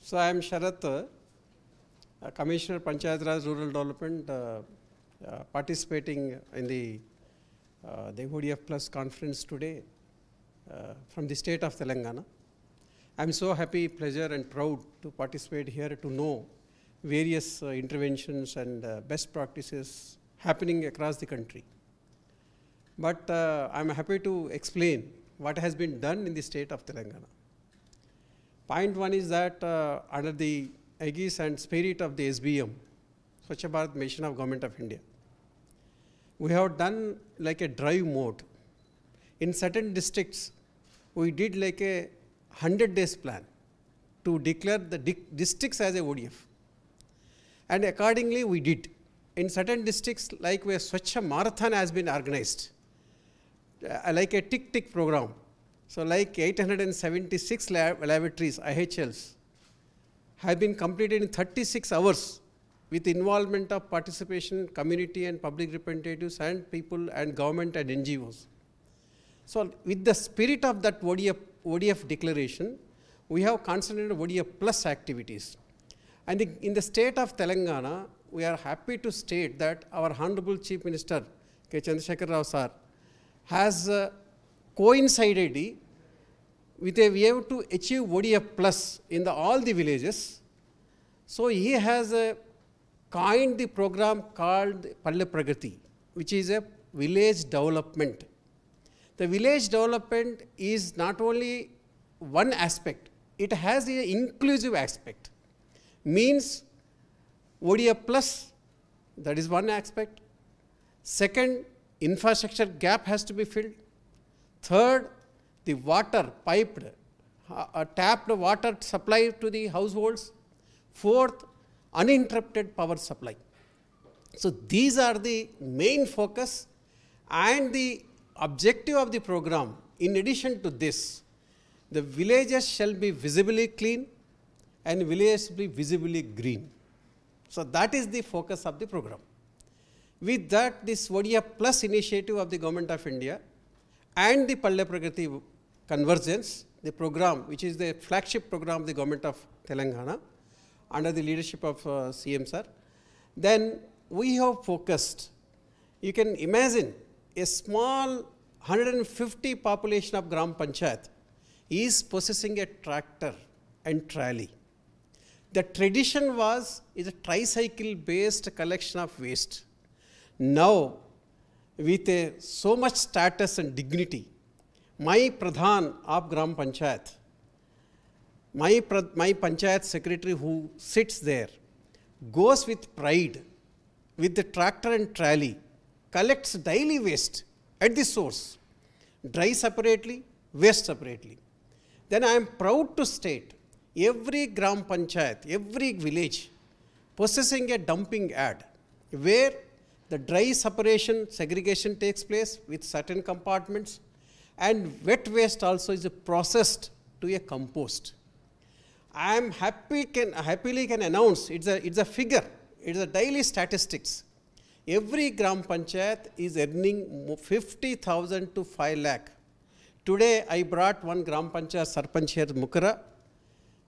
So I am Sharath, uh, Commissioner Panchayat Raj Rural Development, uh, uh, participating in the uh, the ODF Plus conference today uh, from the state of Telangana. I am so happy, pleasure, and proud to participate here to know various uh, interventions and uh, best practices happening across the country. But I am happy to explain what has been done in the state of Telangana. Point one is that uh, under the aegis and spirit of the SBM, Swachh Bharat Mission of Government of India, we have done like a drive mode. In certain districts, we did like a 100 days plan to declare the di- districts as a ODF. And accordingly, we did. In certain districts, like where Swachh Marathon has been organized, uh, like a tick tick program. So, like 876 lab- laboratories, IHLs, have been completed in 36 hours with involvement of participation, community and public representatives and people and government and NGOs. So, with the spirit of that ODF, ODF declaration, we have concentrated ODF plus activities. And in- the state of Telangana, we are happy to state that our Honorable Chief Minister, K. Chandrasekhar Rao sir, has uh, coincided a way to achieve ODF plus in the, all the villages. So he has uh, coined the program called Palle Pragati, which is a village development. The village development is not only one aspect, it has an inclusive aspect. Means ODF plus, that is one aspect. Second, infrastructure gap has to be filled. Third, the water piped, uh, tapped water supply to the households. Fourth, uninterrupted power supply. So these are the main focus and the objective of the program. In addition to this, the villages shall be visibly clean and villages be visibly green. So that is the focus of the program. With that, this ODF Plus initiative of the Government of India and the Palle Pragati Convergence, the program which is the flagship program of the Government of Telangana under the leadership of uh, CM sir, then we have focused. You can imagine a small 150 population of Gram Panchayat is possessing a tractor and trolley. The tradition was is a tricycle based collection of waste. Now, with a, so much status and dignity, my Pradhan of Gram Panchayat, my, my Panchayat secretary who sits there, goes with pride with the tractor and trolley, collects daily waste at the source, dry separately, waste separately. Then I am proud to state every Gram Panchayat, every village possessing a dumping ad where the dry separation segregation takes place with certain compartments and wet waste also is processed to a compost. I am happy can happily can announce it's a it's a figure, it's a daily statistics. Every gram panchayat is earning 50,000 to 5 lakh. Today I brought one gram panchayat sarpanch here, Mukhra.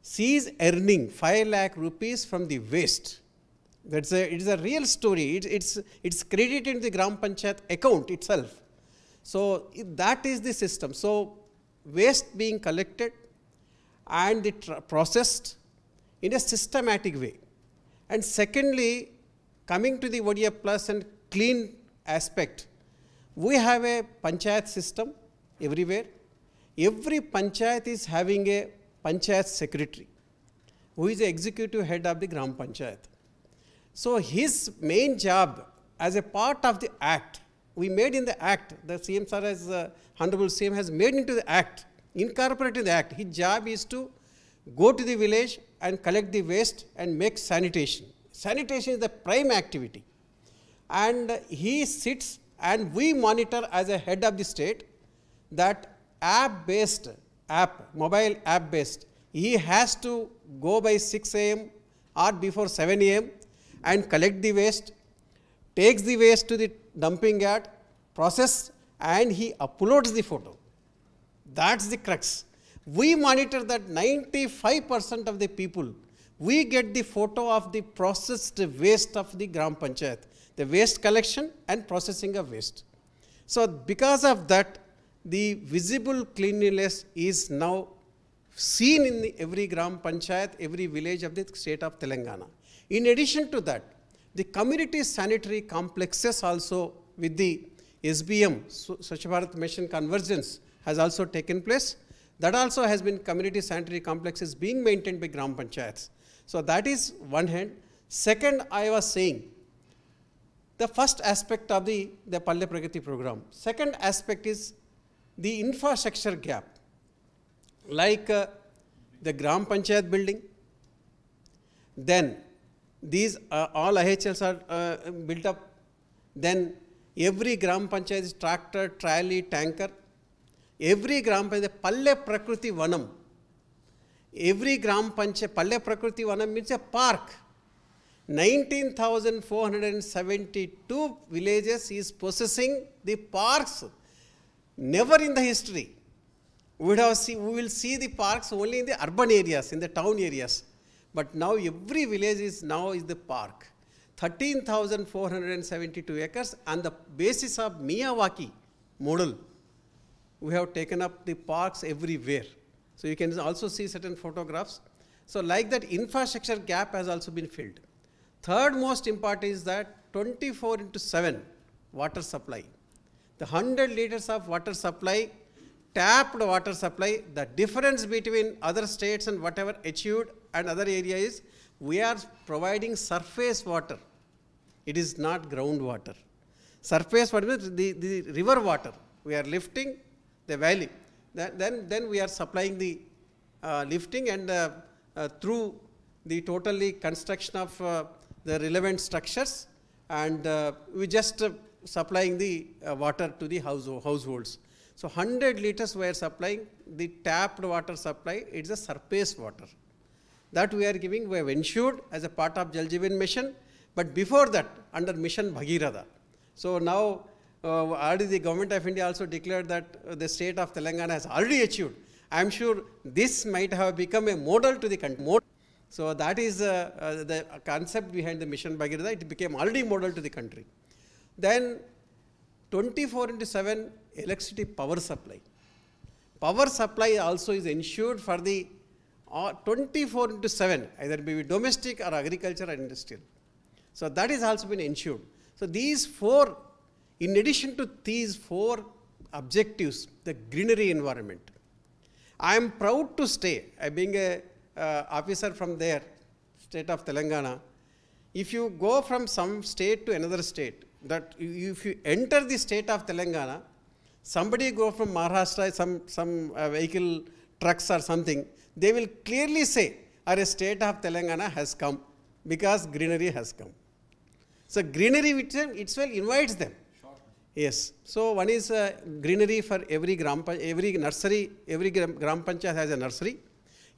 She is earning 5 lakh rupees from the waste. That's a, it is a real story. It, it's, it's credited in the Gram Panchayat account itself. So that is the system. So waste being collected and the processed in a systematic way. And secondly, coming to the ODF plus and clean aspect, we have a panchayat system everywhere. Every panchayat is having a panchayat secretary who is the executive head of the Gram Panchayat. So his main job as a part of the act, we made in the act, the CM sir has, uh, Honorable CM has made into the act, incorporated the act. His job is to go to the village and collect the waste and make sanitation. Sanitation is the prime activity. And he sits and we monitor as a head of the state that app based app, mobile app based, he has to go by 6 a.m. or before 7 a.m. and collect the waste, takes the waste to the dumping at process, and he uploads the photo. That's the crux. We monitor that 95% of the people, we get the photo of the processed waste of the Gram Panchayat, the waste collection and processing of waste. So, because of that, the visible cleanliness is now seen in every Gram Panchayat, every village of the state of Telangana. In addition to that, the community sanitary complexes also with the SBM, Swachh Bharat Mission convergence has also taken place. That also has been community sanitary complexes being maintained by Gram Panchayats. So that is one hand. Second, I was saying, the first aspect of the, the Palle Pragati program. Second aspect is the infrastructure gap, like uh, the Gram Panchayat building, then these uh, all IHLs are uh, built up, then every Gram Panchayat is tractor, trolley, tanker, every Gram Panchayat, Palle Prakriti Vanam, every Gram Panchayat, Palle Prakriti Vanam means a park. 19,472 villages is possessing the parks Never in the history we, have see, we will see the parks only in the urban areas, in the town areas. But now every village is now is the park. 13,472 acres on the basis of Miyawaki model, we have taken up the parks everywhere. So you can also see certain photographs. So like that infrastructure gap has also been filled. Third most important is that 24 into 7 water supply the 100 liters of water supply, tapped water supply, the difference between other states and whatever achieved and other area is we are providing surface water. It is not groundwater. Surface water means the, the river water. We are lifting the valley. Then, then we are supplying the uh, lifting and uh, uh, through the totally construction of uh, the relevant structures and uh, we just uh, supplying the water to the house, households. So 100 liters we are supplying, the tapped water supply, it's a surface water. That we are giving, we have ensured as a part of Jal Jeevan mission, but before that, under mission Bhagirath. So now, uh, already the government of India also declared that uh, the state of Telangana has already achieved. I am sure this might have become a model to the country. So that is uh, uh, the concept behind the mission Bhagirath. It became already model to the country. Then 24 into 7 electricity power supply. Power supply also is ensured for the uh, 24 into 7, either may be domestic or agriculture or industrial. So that is also been ensured. So these four, in addition to these four objectives, the greenery environment. I am proud to stay, I being a uh, officer from there, state of Telangana, if you go from some state to another state, that if you enter the state of Telangana, somebody go from Maharashtra, some, some uh, vehicle, trucks or something, they will clearly say, our state of Telangana has come because greenery has come. So greenery which itself invites them. Yes. So one is uh, greenery for every gram, every nursery, every gram, gram panchayat has a nursery.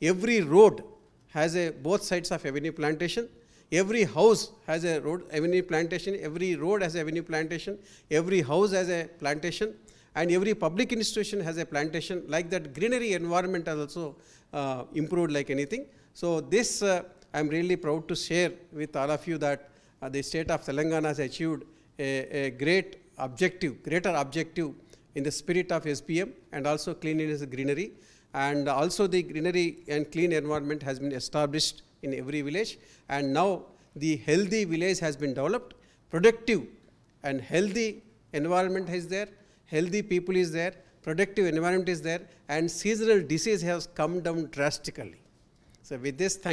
Every road has a both sides of avenue plantation. Every house has a road avenue plantation, every road has avenue plantation, every house has a plantation, and every public institution has a plantation. Like that, greenery environment has also uh, improved like anything. So this, uh, I'm really proud to share with all of you that uh, the state of Telangana has achieved a, a great objective, greater objective in the spirit of SBM and also cleanliness greenery. And also the greenery and clean environment has been established in every village. And now the healthy village has been developed, productive and healthy environment is there, healthy people is there, productive environment is there, and seasonal disease has come down drastically. So with this, thank